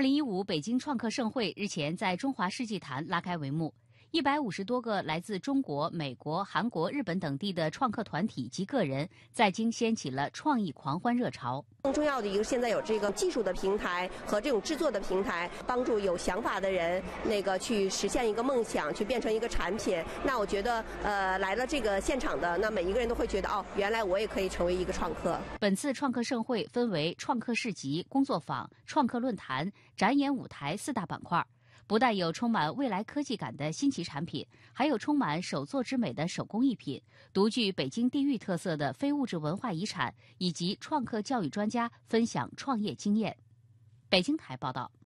二零一五北京创客盛会日前在中华世纪坛拉开帷幕。一百五十多个来自中国、美国、韩国、日本等地的创客团体及个人，在京掀起了创意狂欢热潮。更重要的一个，现在有这个技术的平台和这种制作的平台，帮助有想法的人那个去实现一个梦想，去变成一个产品。那我觉得，呃，来了这个现场的那每一个人都会觉得，哦，原来我也可以成为一个创客。本次创客盛会分为创客市集、工作坊、创客论坛、展演舞台四大板块。不但有充满未来科技感的新奇产品，还有充满手作之美的手工艺品，独具北京地域特色的非物质文化遗产，以及创客教育专家分享创业经验。北京台报道。